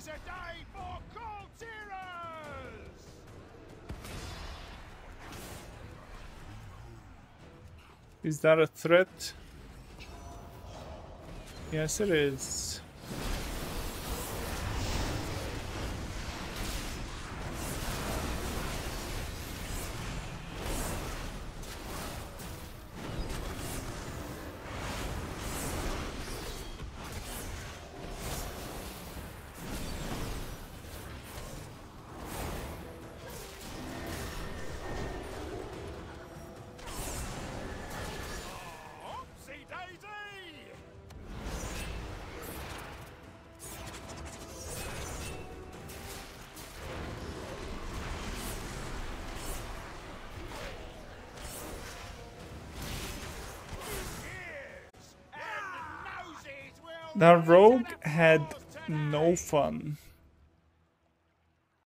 today for Cortiras! Is that a threat? Yes, it is. Be rogue had no fun.